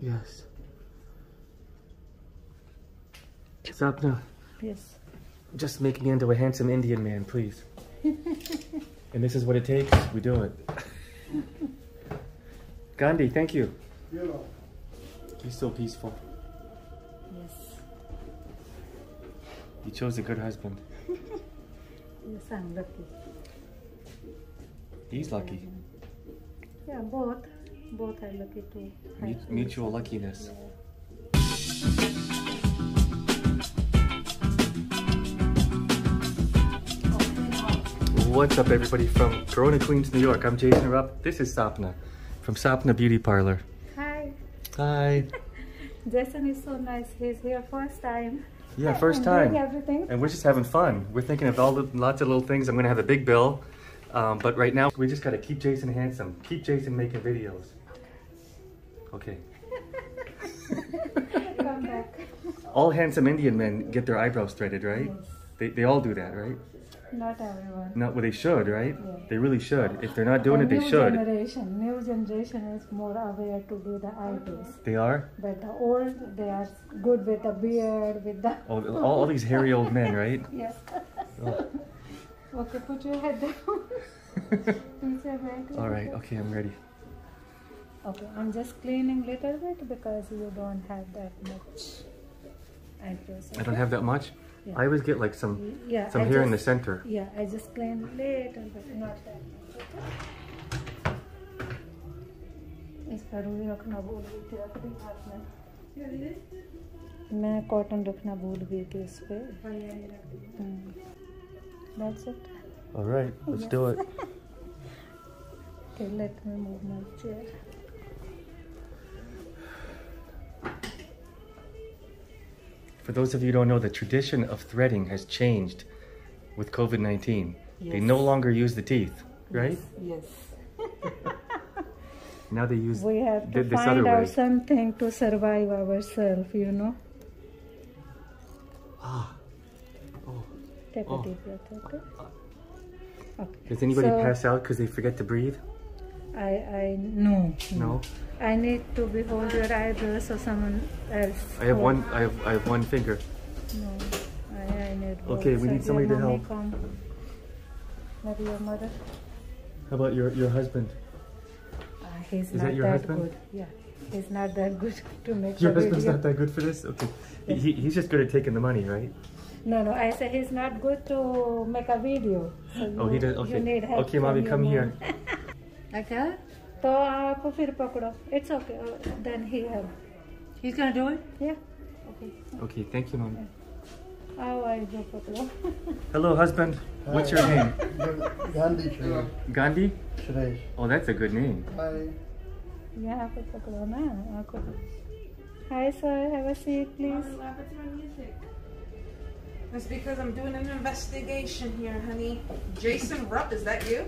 Yes. Sapna, Yes. just make me into a handsome Indian man, please. and this is what it takes. We do it. Gandhi, thank you. He's so peaceful. Yes. You chose a good husband. Yes, I'm lucky. He's lucky. Yeah, both. Both are lucky too. Mu- mutual luckiness. What's up, everybody from Corona Queens, New York? I'm Jason Rupp. This is Sapna from Sapna Beauty Parlor. Hi. Hi. Jason is so nice. He's here first time. Yeah, first time. everything. And we're just having fun. We're thinking of all the lots of little things. I'm gonna have a big bill. Um, but right now, we just gotta keep Jason handsome. Keep Jason making videos. Okay. Come back. All handsome Indian men get their eyebrows threaded, right? Yes. They, they all do that, right? Not everyone. Not well, they should, right? Yeah. They really should. If they're not doing The it, they new should. Generation, new generation is more aware to do the eyebrows. They are. But the old, they are good with the beard, with the. Oh, all, all these hairy old men, right? Yes. Oh. Okay, put your head down. Put your head All right. Okay, I'm ready Okay, I'm just cleaning little bit because you don't have that much eyebrows. I don't have that much. Yeah. I always get like some Yeah, some I here in the just- center. Yeah, I just clean little bit, not that much. Okay? इस पर रुई रखना भूल गई थी रख दी हाथ में मैं कॉटन रखना भूल गई थी इस पे That's it. All right, let's do it. Okay, let me move my chair. For those of you who don't know, the tradition of threading has changed with COVID 19. They no longer use the teeth, right? Yes. Now they use We have to find out way. something to survive ourselves, you know. Ah. Oh. Take Oh. a deep breath, okay? Okay. Does anybody So, pass out because they forget to breathe? I, I, no. No. I need to behold your eyebrows or someone else. I have one. I have. I have one finger. No, I, I need both. Okay, we So need somebody to help. Come. Maybe your mother. How about your your husband? Uh, he's Is not that your husband? good. Yeah, he's not that good to make Your husband's video. not that good for this. Okay. He, he's just good at taking the money, right? No, no, I say he's not good to make a video. So you, Oh, he does. You Okay. need help Okay, mommy, come mom. here. Okay? तो आप फिर पकड़ो it's okay then he have He's gonna do it? या Okay. Thank you, mommy. आओ आई जो पकड़ो Hello, husband. What's your name? Gandhi Shrey. Gandhi. Shrey. Oh, that's a good name. Hi. यहाँ पे पकड़ो ना आंखों hi sir have a seat please What happened to my music? That's because I'm doing an investigation here, honey. Jason Rupp, is that you?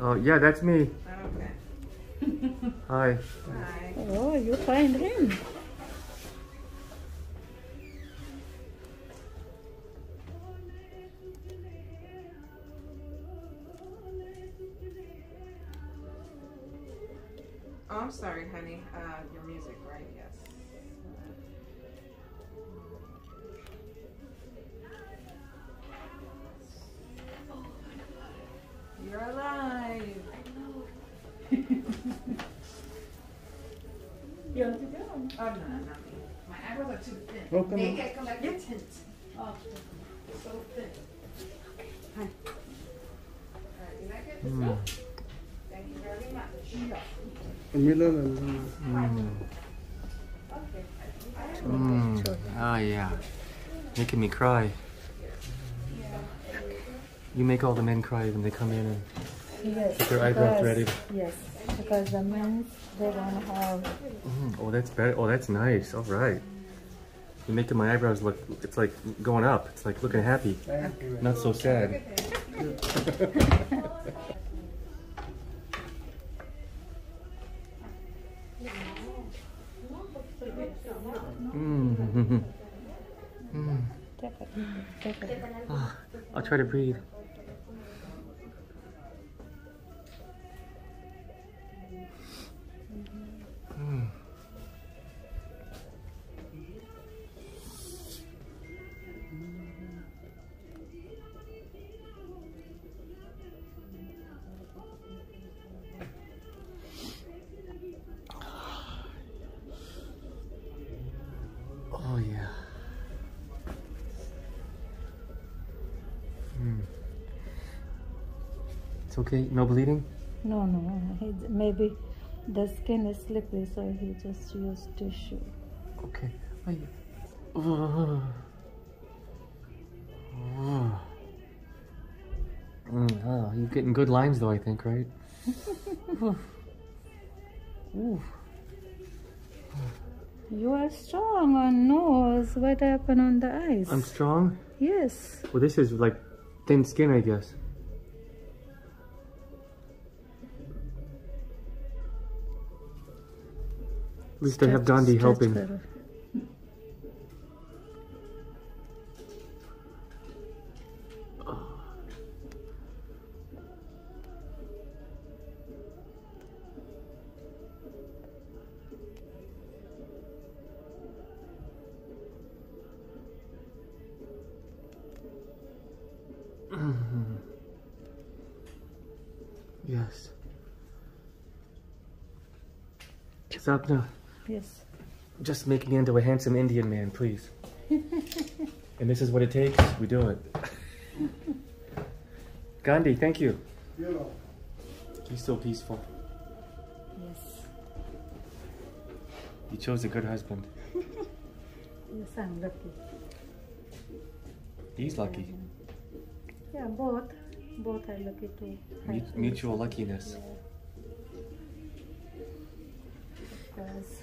Oh, yeah, that's me. Okay. Hi. Hi. Oh, you find him. Oh, no, no, not me. My eyebrows are too thin. Welcome. They gotta come back to tint. Oh, so thin. Hi. Alright, is that good? Let's. Thank you very much. Milan Mm. Mm. Oh, yeah. Making me cry. You make all the men cry when they come in and Yes. Get their eyebrow because- threaded. Yes, because the men they don't have. Mm, oh, that's better. Oh, that's nice. All right. You're making my eyebrows look. It's like going up. It's like looking happy, not so sad. Mm. Mm. Take it. Take it. Ah, I'll try to breathe. It's okay. No bleeding. No, no, he, maybe the skin is slippery, so he just used tissue. Okay. Ay. Oh. Oh. Mm, oh, you're getting good lines though, I think, right? Oof. Oof. You are strong on nose. What happened on the eyes? I'm strong. yes. Well, this is like thin skin, I guess. At least I have Gandhi helping. better. Yes. Sapna, Yes. just make me into a handsome Indian man, please. and this is what it takes. We do it. Gandhi, thank you. You. He's so peaceful. Yes. You chose a good husband. Yes, I'm lucky. He's lucky. Yeah, both. Both are lucky too. Mut- mutual luckiness. Because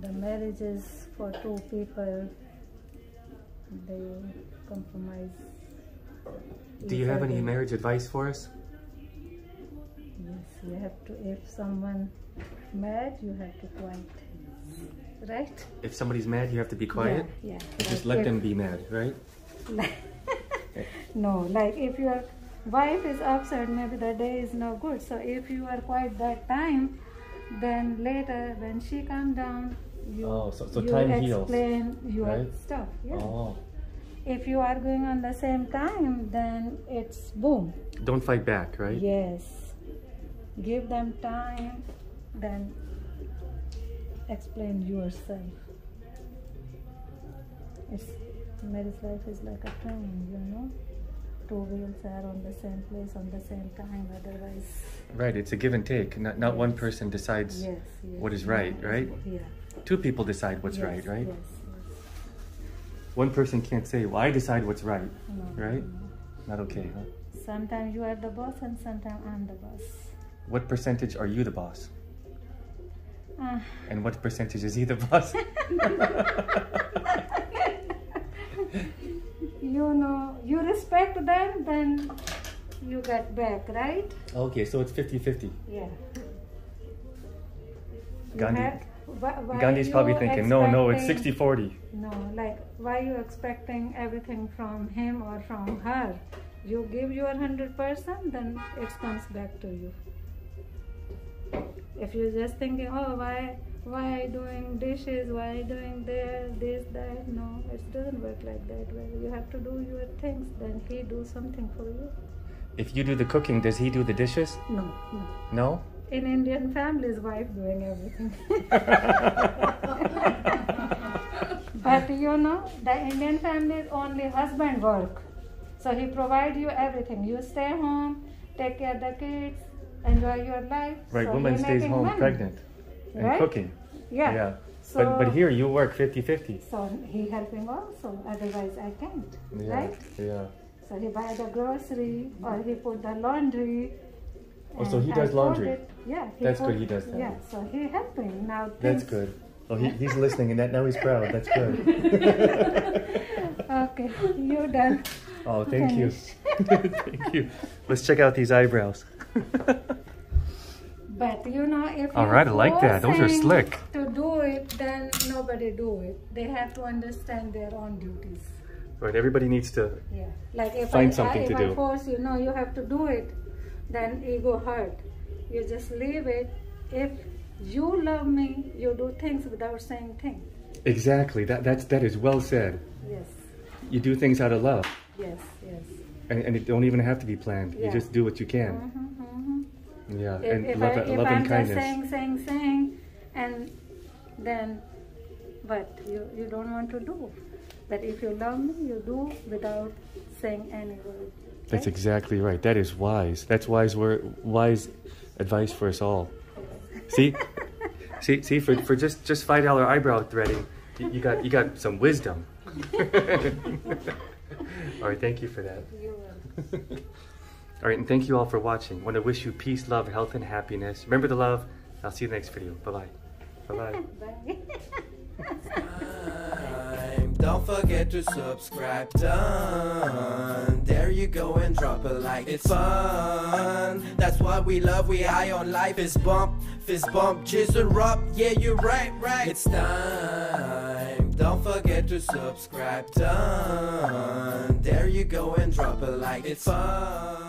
the marriage is for two people. They compromise. Do you have any marriage advice for us? Yes, you have to. If someone mad, you have to quiet. Right? If somebody's mad, you have to be quiet. Yeah. yeah. Just let if- them be mad, right? no, like if your wife is upset, maybe the day is no good. So if you are quiet that time, then later when she calm down, you, Oh, so- so you time heals, explain your right? stuff. Yeah. Oh. If you are going on the same time, then it's boom. Don't fight back, right? Yes. Give them time, then explain yourself. It's marriage life is like a train, you know. Two wheels are on the same place on the same time, otherwise. Right, it's a give and take. Not, not one person decides Yes, yes. what is right, right? Yeah. Two people decide what's Yes, right, right? Yes, One person can't say, well, I decide what's right. No, right? no. Not okay, huh? Sometimes you are the boss and sometimes I'm the boss. What percentage are you the boss? Ah. And what percentage is he the boss? you know, you respect them, then you get back, right? okay, so it's 50 50. Yeah. Gandhi- why- why Gandhi's probably thinking, no, no, it's expecting- 60 40. No, like, why you expecting everything from him or from her? You give your 100%, then it comes back to you. If you're just thinking, oh, why, why doing dishes, why doing there, this, that, no, it doesn't work like that. Well, you have to do your things, then he do something for you. If you do the cooking, does he do the dishes? No, no. No? In Indian families, wife doing everything. but you know, the Indian families only husband work. So he provide you everything. You stay home, take care of the kids, enjoy your life. Right, so woman stays home money. pregnant and Right? cooking. Yeah. Yeah. So, but, but here you work 50 50. So he helping also. Otherwise, I can't. Yeah. Right? Yeah. So he buy the grocery or he put the laundry. Oh, so he does laundry. it- Yeah. That's good he does that. Yeah. So he helping now. That's good. Oh, he, he's listening and that now he's proud. That's good. Okay, you're done. Oh, thank you. thank you. Let's check out these eyebrows. But you know, if all right, I like that. Those are slick. To do it, then nobody do it. They have to understand their own duties. Right, everybody needs to. Yeah. Like if Find I, something I, if to I do. force you, no, you have to do it. Then ego hurt. You just leave it. If you love me, you do things without saying things. Exactly. That that's that is well said. Yes. You do things out of love, Yes. Yes. and, and it don't even have to be planned. You just do what you can. Mhm, mhm. Yeah, If, and if, love, I, love if and I'm just saying, saying, saying, and then, but you, you don't want to do. But if you love me, you do without saying any word. That's exactly right. That is wise. That's wise word, wise advice for us all. See, see, see. For, for just just five dollar eyebrow threading, you, you got you got some wisdom. all right, thank you for that. all right, and thank you all for watching. Want to wish you peace, love, health, and happiness. Remember the love. I'll see you in the next video. Bye bye. Bye bye. Don't forget to subscribe. Done. There you go and drop a like. It's fun. That's what we love. We high on life. Fist bump, fist bump, jizzle rub. Yeah, you're right, right. It's time. Don't forget to subscribe. Done. There you go and drop a like. It's fun.